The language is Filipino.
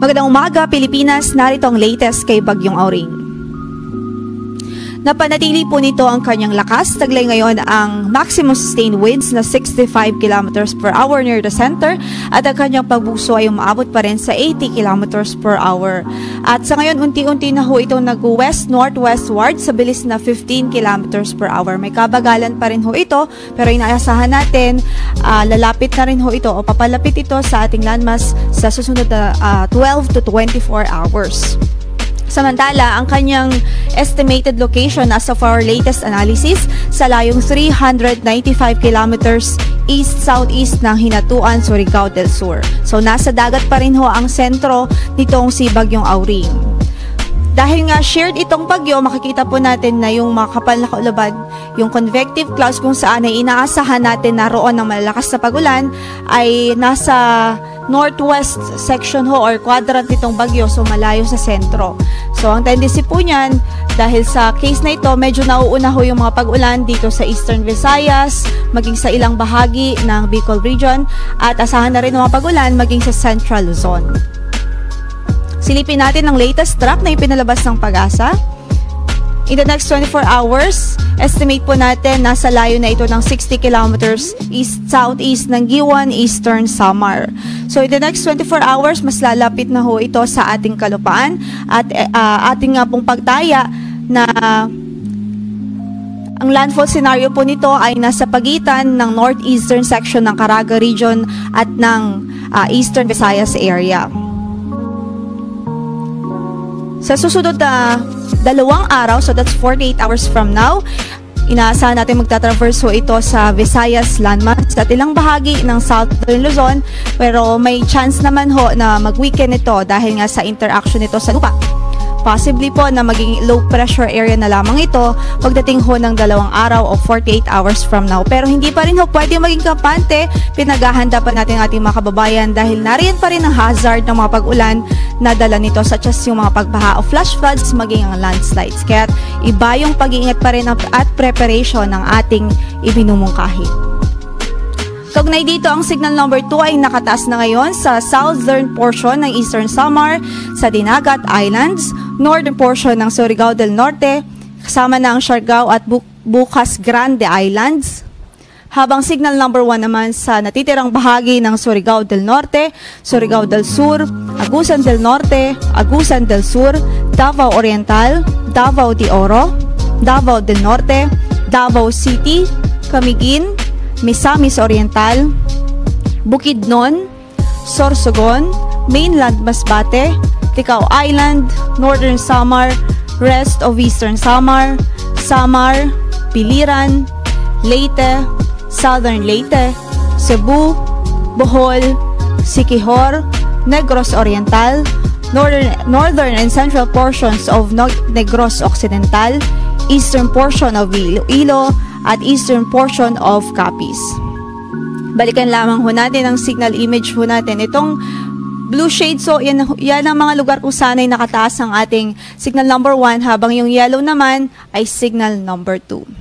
Magandang umaga, Pilipinas. Narito ang latest kay Bagyong Auring. Napanatili po nito ang kanyang lakas. Taglay ngayon ang maximum sustained winds na 65 km per hour near the center at ang kanyang pagbuso ay umaabot pa rin sa 80 km per hour. At sa ngayon, unti-unti na ho itong nag-west-northwestward sa bilis na 15 km per hour. May kabagalan pa rin ho ito pero inaasahan natin uh, lalapit na rin ho ito o papalapit ito sa ating landmass sa susunod na uh, 12 to 24 hours. Samantala, ang kanyang estimated location as of our latest analysis sa layong 395 kilometers east-southeast ng Hinatuan, Surigao del Sur. So nasa dagat pa rin ho ang sentro nitong si Bagyong Auring. Dahil nga shared itong bagyo, makikita po natin na yung mga kapal na kaulabad, yung convective clouds kung saan ay inaasahan natin na roon ng malalakas na pagulan ay nasa northwest section ho or quadrant nitong bagyo so malayo sa sentro. So ang tendency po niyan dahil sa case na ito medyo nauuna ho yung mga pag-ulan dito sa Eastern Visayas, maging sa ilang bahagi ng Bicol region at asahan na rin mga pag-ulan maging sa Central Luzon. Silipin natin ang latest track na ipinalabas ng pag-asa. In the next 24 hours, estimate po natin nasa layo na ito ng 60 kilometers east-southeast ng Giwan, Eastern Samar. So in the next 24 hours, mas lalapit na ho ito sa ating kalupaan at uh, ating nga pong pagtaya na ang landfall scenario po nito ay nasa pagitan ng northeastern section ng Caraga region at ng uh, eastern Visayas area. Sa susunod na dalawang araw, so that's 48 hours from now, Inaasahan natin magtatraverse ho ito sa Visayas landmass at ilang bahagi ng Southern Luzon pero may chance naman ho na mag-weekend ito dahil nga sa interaction nito sa lupa. Possibly po na maging low pressure area na lamang ito pagdating ho ng dalawang araw o 48 hours from now. Pero hindi pa rin ho pwede maging kampante. Pinaghahanda pa natin ating mga kababayan dahil nariyan pa rin ang hazard ng mga pag-ulan na dala nito such as yung mga pagbaha o flash floods maging ang landslides. Kaya iba yung pag-iingat pa rin at preparation ng ating ibinumungkahi. Kaugnay dito, ang signal number 2 ay nakataas na ngayon sa southern portion ng Eastern Samar, sa Dinagat Islands, northern portion ng Surigao del Norte, kasama na ang Siargao at Bu Bukas Grande Islands, habang signal number 1 naman sa natitirang bahagi ng Surigao del Norte, Surigao del Sur, Agusan del Norte, Agusan del Sur, Davao Oriental, Davao de Oro, Davao del Norte, Davao City, Camiguin, Misamis Oriental, Bukidnon, Sorsogon, Mainland Masbate, Ticao Island, Northern Samar, rest of Eastern Samar, Samar, Piliran, Leyte, Southern Leyte, Cebu, Bohol, Siquijor, Negros Oriental, northern, northern and central portions of Negros Occidental, eastern portion of Iloilo, at eastern portion of Capiz. Balikan lamang ho natin ang signal image ho natin. Itong blue shade, so yan, yan ang mga lugar kung saan ay nakataas ang ating signal number 1 habang yung yellow naman ay signal number 2.